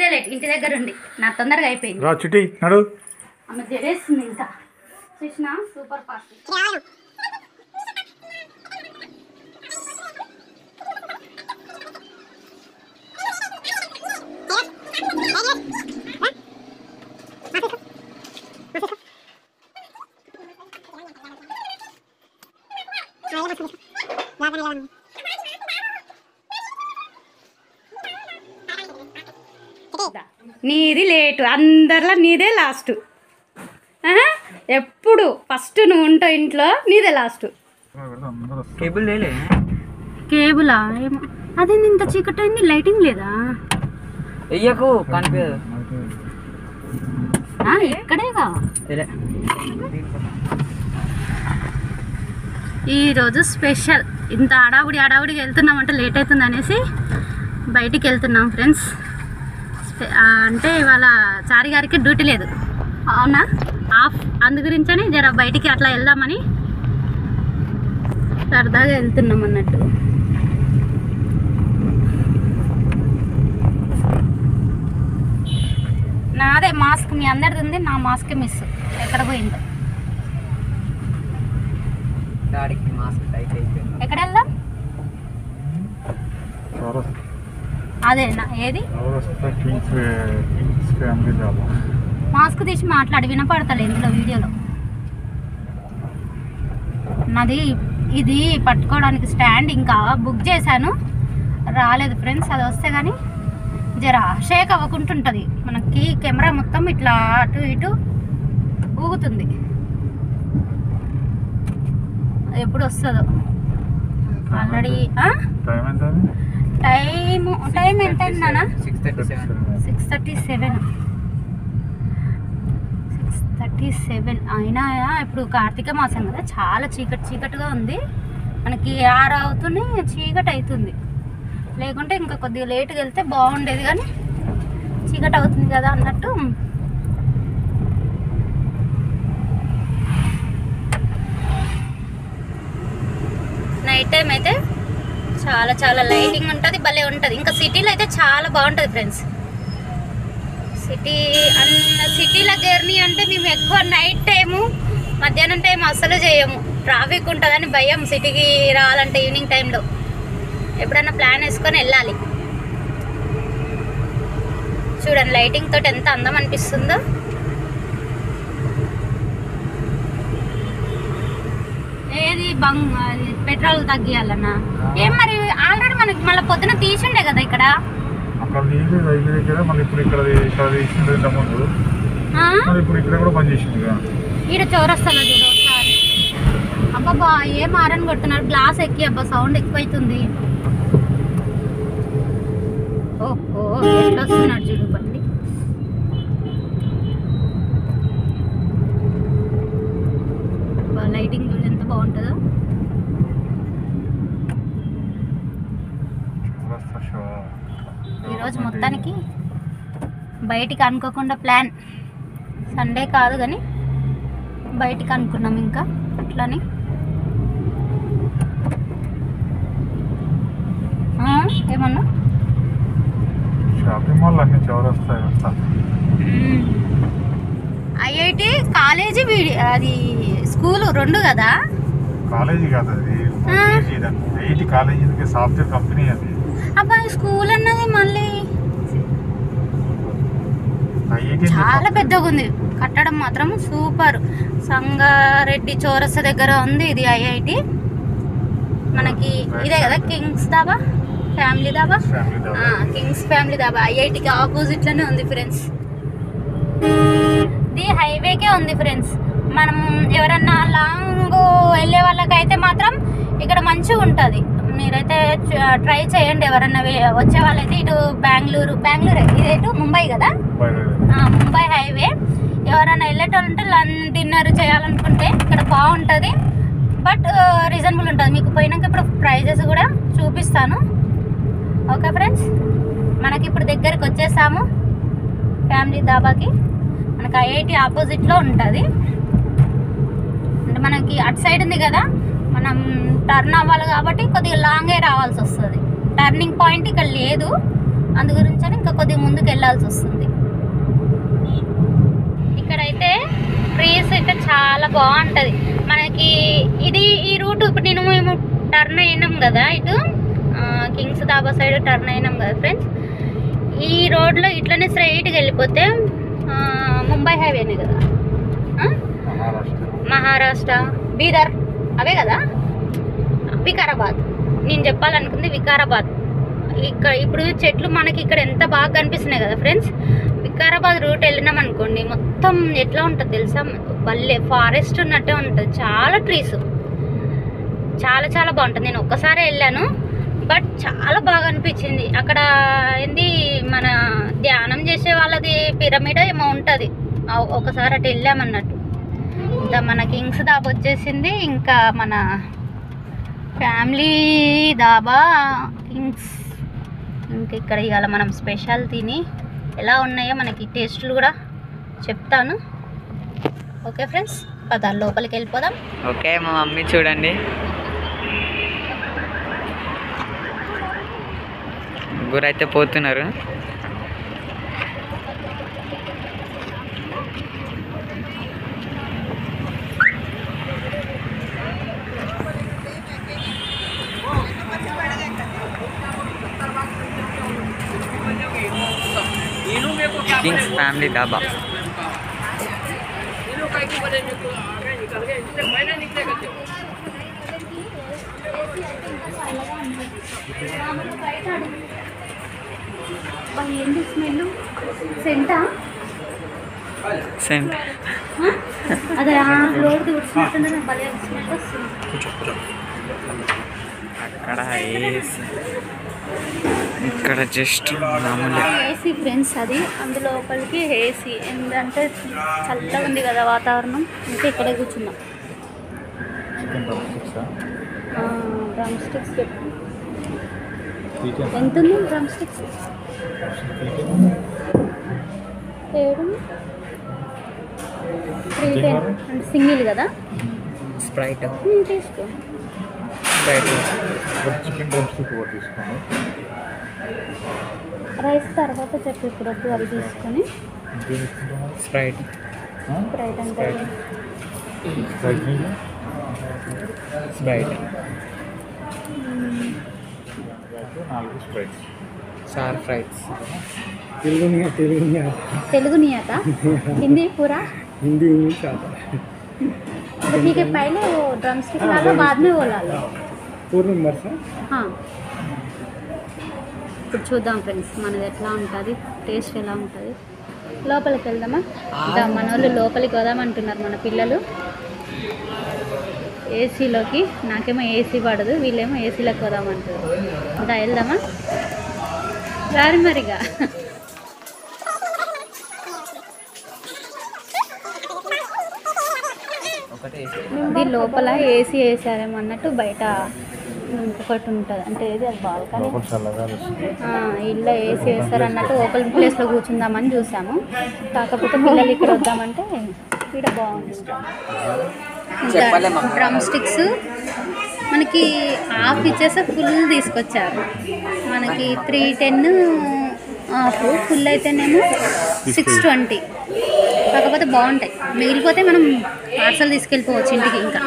మీదే లేట్ ఇంటి దగ్గర ఉండి. నా తొందరగా అయిపోయింది. రా చిటి నడు. ఆమె జడేస్తుంది ఇంకా. చూసిన? Super fast. నీది లేటు అందరిలో నీదే లాస్ట్ ఎప్పుడు? ఫస్ట్ నువ్వు ఉంటావు ఇంట్లో నీదే లాస్ట్ కేబుల్ కేబులా ఏమో. అదేంది ఇంత చీకటి అయింది? లైటింగ్ లేదా? వెయ్యకు కనిపించదు ఇక్కడేగా. ఈరోజు స్పెషల్. ఇంత హడావుడి హడావుడికి వెళ్తున్నామంటే లేట్ అవుతుంది అనేసి బయటికి వెళ్తున్నాం ఫ్రెండ్స్ అంటే ఇవాళ చారి గారికి డ్యూటీ లేదు. అవునా? ఆఫ్ అందు గురించని జర బయటికి అట్లా వెళ్దామని సరదాగా వెళ్తున్నాం అన్నట్టు. నాదే మాస్క్ మీ అందరిది ఉంది నా మాస్క్ మిస్. ఎక్కడ పోయిందో? డాడీకి మాస్క్ టైట్ అయిపోయింది. ఎక్కడ వెళ్దాం? ఏది? మాస్క్ తీసి మాట్లాడి వినపడతలే ఇందులో వీడియోలో. నాది ఇది పట్టుకోవడానికి స్టాండ్ ఇంకా బుక్ చేశాను. రాలేదు ఫ్రెండ్స్ అది వస్తే కానీ జర షేక్ అవ్వకుంటుంటుంది. మనకి కెమెరా మొత్తం ఇట్లా అటు ఇటు ఊగుతుంది. ఎప్పుడు వస్తుందో. ఆల్రెడీ టైం టైం ఎంత అయిందన్నా six thirty seven. Six thirty seven six thirty seven అయినా ఇప్పుడు కార్తీక మాసం కదా చాలా చీకటి చీకటిగా ఉంది. మనకి ఆరు అవుతూనే చీకటి అవుతుంది లేకుంటే ఇంకా కొద్దిగా లేట్గా వెళ్తే బాగుండేది కానీ చీకటి అవుతుంది కదా అన్నట్టు. నైట్ టైం అయితే చాలా చాలా లైటింగ్ ఉంటుంది భలే ఉంటుంది. ఇంకా సిటీలో అయితే చాలా బాగుంటుంది ఫ్రెండ్స్ సిటీ అన్న సిటీలో జర్నీ అంటే మేము ఎక్కువ నైట్ టైము మధ్యాహ్నం టైం అస్సలు చేయము. ట్రాఫిక్ ఉంటుందని భయం సిటీకి రావాలంటే ఈవినింగ్ టైంలో ఎప్పుడన్నా ప్లాన్ వేసుకొని వెళ్ళాలి. చూడండి లైటింగ్ తోటి ఎంత అందం అనిపిస్తుందో. ఏది బంగ్ పెట్రోల్ తగ్గియాలన్నా ఏం మరి ఆల్రెడీ మనకి మళ్ళీ పొద్దున తీసిండే కదా ఇక్కడ? అక్కడ నీళ్ళు రైలు దగ్గర మళ్ళీ ఇప్పుడు ఇక్కడ ఇక్కడ తీసింది ఇంత ముందు. ఆ? మరి ఇప్పుడు ఇక్కడ కూడా పనిచేసింది ఇక. ఈడ చౌరస్తాలో చూడు ఒకసారి. అబ్బాబా ఏం ఆరని కొడుతున్నారు? గ్లాస్ ఎక్కి అబ్బా సౌండ్ ఎక్కువైతుంది. ఓహో ఎట్లా వస్తున్నాడు చూడు బండి అబ్బా, లైటింగ్ చూడు ఎంత బాగుంటుందో చౌరస్తా షో ఈరోజు మొత్తానికి బయటికి అనుకోకుండా ప్లాన్ సండే కాదు కానీ బయటికి అనుకున్నాం ఇంకా అట్లని. ఏమన్నా? షాపింగ్ మాల్ అన్ని ఐఐటి కాలేజీ వీడి అది స్కూల్ రెండు కదా? కాలేజీ కాదు అది. IIT college. సాఫ్ట్వేర్ కంపెనీ అది. అబ్బా స్కూల్ అన్నది మళ్ళీ చాలా పెద్దగా ఉంది. కట్టడం మాత్రం సూపర్. సంగారెడ్డి చౌరస్తా దగ్గర ఉంది ఇది ఐఐటి. మనకి ఇదే కదా Kings Dhaba? Family Dhaba? Kings family Dhaba. ఐఐటికి ఆపోజిట్లోనే ఉంది ఫ్రెండ్స్. ఇది హైవేకే ఉంది ఫ్రెండ్స్. మనం ఎవరన్నా లాంగ్ వెళ్ళే వాళ్ళకైతే మాత్రం ఇక్కడ మంచిగా ఉంటుంది. మీరైతే ట్రై చేయండి ఎవరన్నా వచ్చే వాళ్ళైతే ఇటు బెంగళూరు బెంగళూరు? ఇది ఇటు ముంబై కదా? ముంబై హైవే. ఎవరైనా వెళ్ళేటోళ్ళంటే లంచ్ డిన్నర్ చేయాలనుకుంటే ఇక్కడ బాగుంటుంది బట్ రీజనబుల్ ఉంటుంది. మీకు పోయినాక ఇప్పుడు ప్రైజెస్ కూడా చూపిస్తాను. Okay friends? మనకి ఇప్పుడు దగ్గరకు వచ్చేసాము. ఫ్యామిలీ దాబాకి. మనకి ఐఐటి ఆపోజిట్లో ఉంటుంది. అంటే మనకి అటు సైడ్ ఉంది కదా? మనం టర్న్ అవ్వాలి కాబట్టి కొద్దిగా లాంగే రావాల్సి వస్తుంది. టర్నింగ్ పాయింట్ ఇక్కడ లేదు. అందు గురించి అని ఇంకా కొద్దిగా ముందుకు వెళ్ళాల్సి వస్తుంది. ఇక్కడైతే ట్రీస్ అయితే చాలా బాగుంటుంది. మనకి ఇది ఈ రూట్ ఇప్పుడు నేను మేము టర్న్ అయినాం కదా ఇటు కింగ్స్ దాబా సైడ్ టర్న్ అయినాం కదా ఫ్రెండ్స్ ఈ రోడ్లో ఇట్లనే స్ట్రైట్గా వెళ్ళిపోతే ముంబై హైవేనే కదా. మహారాష్ట్ర బీదర్. అవే కదా? వికారాబాద్. నేను చెప్పాలనుకుంది వికారాబాద్. ఇక్కడ ఇప్పుడు చెట్లు మనకి ఇక్కడ ఎంత బాగా కనిపిస్తున్నాయి కదా ఫ్రెండ్స్? వికారాబాద్ రూట్ వెళ్ళినాం అనుకోండి మొత్తం ఎట్లా ఉంటుంది తెలుసా? భలే ఫారెస్ట్ ఉన్నట్టే ఉంటుంది. చాలా ట్రీస్. చాలా చాలా బాగుంటుంది. నేను ఒక్కసారి వెళ్ళాను బట్ చాలా బాగా అనిపించింది. అక్కడ ఏంది మన ధ్యానం చేసే వాళ్ళది పిరమిడ్ ఏమో ఉంటుంది. ఒకసారి అటు వెళ్ళామన్నట్టు. ఇంకా మన కింగ్స్ దాబా వచ్చేసింది. ఇంకా మన ఫ్యామిలీ దాబా కింగ్స్. ఇంకా ఇక్కడ ఇవాళ మనం స్పెషల్ తిని ఎలా ఉన్నాయో మనకి టేస్ట్లు కూడా చెప్తాను. ఓకే ఫ్రెండ్స్ పద లోపలికి వెళ్ళిపోదాం. ఓకే మా మమ్మీ చూడండి. ముగ్గురు అయితే పోతున్నారు. కింగ్స్ ఫ్యామిలీ డాబా ఏంటి స్మెల్ సెంటా సెంట్ అదే ఆ ఫ్లోర్ తుడిచినట్టుంది నాకు భలే స్మెల్ వస్తుంది అక్కడ ఏసీ. ఇక్కడ జస్ట్ మామూలు. ఏసీ ఫ్రెండ్స్ అది. అందులో లోపలికి ఏసీ. ఎందుకంటే చల్లగా ఉంది కదా వాతావరణం. ఇంకా ఇక్కడే కూర్చున్నాం. డ్రమ్ స్టిక్సా ఎంత ఉంది డ్రమ్ స్టిక్స్ ఏడు త్రీ టెన్ అంటే సింగిల్ కదా? స్ప్రైట్ తీసుకో. స్ప్రైట్ ఒక చికెన్ డ్రమ్ స్టిక్ ఒకటి తీసుకోండి రైస్ తర్వాత చెప్పు ఇప్పుడు వద్దు అవి తీసుకొని ఇంకేం తీసుకుంటున్నారు స్ప్రైట్ స్ప్రైట్ అంటే స్ప్రైట్ నీళ్ళు స్ప్రైట్ నాలుగు స్ప్రైట్స్ చార్ ఫ్రైట్స్ तेलुगु नहीं है तेलुगु नहीं आता తెలుగు नहीं आता हिंदी पूरा हिंदी इंग्लिश आता है तो ठीक है पहले वो ड्रम स्टिक ला लो बाद में वो ला ఫోర్ మెంబర్స్? ఇప్పుడు చూద్దాం ఫ్రెండ్స్ మనది ఎట్లా ఉంటుంది టేస్ట్ ఎలా ఉంటుంది. లోపలికి వెళ్దామా? మన వాళ్ళు లోపలికి వదామంటున్నారు మన పిల్లలు. ఏసీలోకి నాకేమో ఏసీ పడదు వీళ్ళేమో ఏసీలోకి వదామంటారు ఇంకా వెళ్దామా? రారి మరిగా. ఇది లోపల ఏసీ వేసారేమన్నట్టు బయట ఇంకొకటి ఉంటుంది అంటే ఏది అది బాల్కనీ. ఇల్లు ఏసీ వేస్తారు అన్నట్టు ఓపెన్ ప్లేస్లో కూర్చుందామని చూసాము. కాకపోతే పిల్లలు ఇక్కడ వద్దామంటే ఇక్కడ బాగుంది మమ్మీ. Drumsticks. మనకి హాఫ్ ఇచ్చేసి ఫుల్ తీసుకొచ్చారు. మనకి త్రీ టెన్ హాఫ్ ఫుల్ అయితేనేమో సిక్స్ ట్వంటీ. కాకపోతే బాగుంటాయి. మిగిలిపోతే మనం పార్సల్ తీసుకెళ్ళిపోవచ్చు ఇంటికి ఇంకా.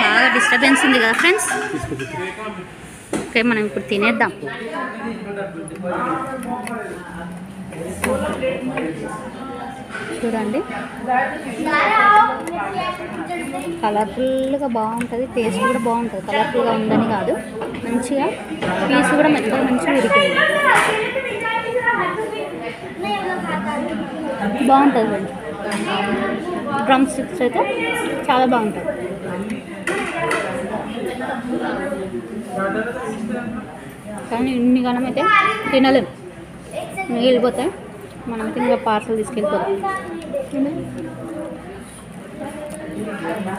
బాగా డిస్టర్బెన్స్ ఉంది కదా ఫ్రెండ్స్ ఓకే మనం ఇప్పుడు తినేద్దాం. చూడండి. కలర్ఫుల్గా బాగుంటుంది టేస్ట్ కూడా బాగుంటుంది. కలర్ఫుల్గా ఉందని కాదు. మంచిగా పీస్ కూడా మెత్తగా మంచిగా ఉడికింది. బాగుంటుంది. కొంచెం డ్రమ్ స్టిక్స్ అయితే చాలా బాగుంటుంది కానీ ఇన్ని గణం అయితే తినలేము మిగిలిపోతే మనం ఇంకా పార్సల్ తీసుకెళ్ళిపోతాం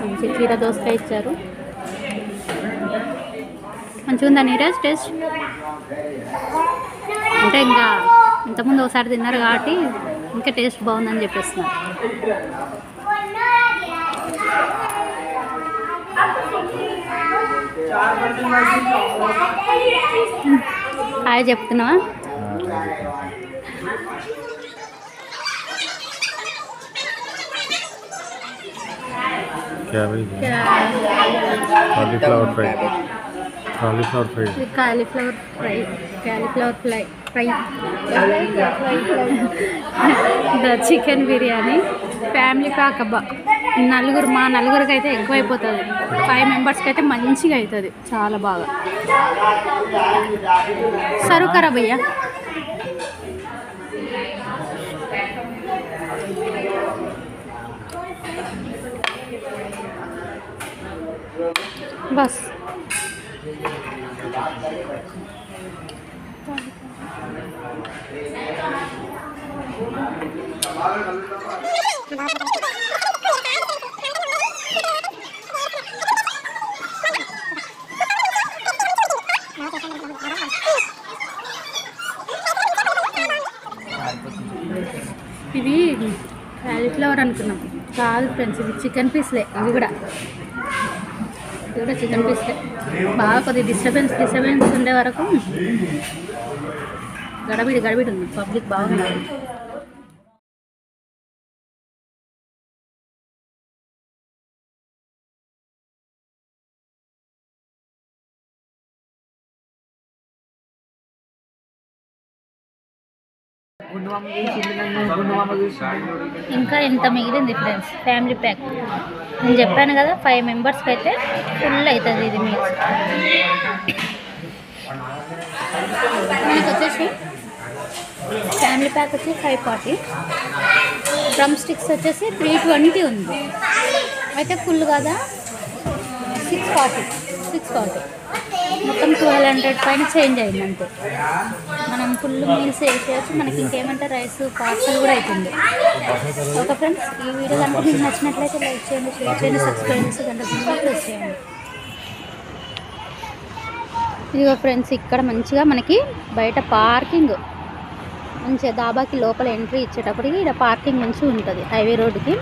మంచి కీర దోసకాయ ఇచ్చారు. మంచిగా ఉందా నీరజ్ టేస్ట్? అంటే ఇంకా ఇంతకుముందు ఒకసారి తిన్నారు కాబట్టి ఇంకా టేస్ట్ బాగుందని చెప్పేస్తున్నారు. హాయ్ చెప్తున్నావా? Cauliflower fry cauliflower fry cauliflower fry cauliflower fry fry the chicken biryani family pack అబ్బా. నలుగురు మా నలుగురికి అయితే ఎక్కువ అయిపోతుంది ఫైవ్ మెంబర్స్కి అయితే మంచిగా అవుతుంది చాలా బాగా. సరువు భయ్యా? బస్. ఇది క్యాలీఫ్లవర్ అనుకున్నాం. కాదు ఫ్రెండ్స్ ఇది చికెన్ పీస్లే ఇవి కూడా. ఇది కూడా చికెన్ పీస్లే. బాగా కొద్ది డిస్టర్బెన్స్ డిస్టర్బెన్స్ ఉండే వరకు గడబిడి గడబిడి ఉంది. పబ్లిక్ బాగుంది. ఇంకా ఎంత మిగిలింది ఫ్రెండ్స్? Family pack. నేను చెప్పాను కదా ఫైవ్ మెంబర్స్కి అయితే ఫుల్ అవుతుంది ఇది మీకు మనకి వచ్చేసి ఫ్యామిలీ ప్యాక్ వచ్చి ఫైవ్ ఫార్టీ డ్రమ్ స్టిక్స్ వచ్చేసి త్రీ ట్వంటీ ఉంది. అయితే ఫుల్ కదా? సిక్స్ ఫార్టీ సిక్స్ ఫార్టీ మొత్తం ట్వెల్వ్ హండ్రెడ్ పైన చేంజ్ అయింది అంతే. మనం ఫుల్ మీల్స్ వేసేయచ్చు మనకి ఇంకేమంటే రైస్ పార్సల్ కూడా అవుతుంది ఓకే ఫ్రెండ్స్ ఈ వీడియో కనుక మీకు నచ్చినట్లయితే లైక్ చేయండి షేర్ చేయండి సబ్స్క్రైబ్ చేసి గంట ప్రెస్ చేయండి. ఇదిగో ఫ్రెండ్స్ ఇక్కడ మంచిగా మనకి బయట పార్కింగ్ మంచిగా దాబాకి లోపల ఎంట్రీ ఇచ్చేటప్పటికి ఇక్కడ పార్కింగ్ మంచిగా ఉంటుంది హైవే రోడ్డుకి.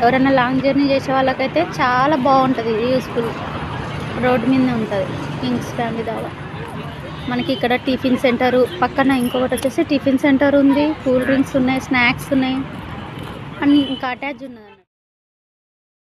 ఎవరైనా లాంగ్ జర్నీ చేసే వాళ్ళకైతే చాలా బాగుంటుంది యూస్ఫుల్ రోడ్డు మీద ఉంటుంది. కింగ్స్ ఫ్యామిలీ దాబా మనకి ఇక్కడ టిఫిన్ సెంటర్ పక్కన ఇంకొకటి వచ్చేసి టిఫిన్ సెంటర్ ఉంది. కూల్ డ్రింక్స్ ఉన్నాయి స్నాక్స్ ఉన్నాయి. అండ్ ఇంకా అటాచ్ ఉన్నది.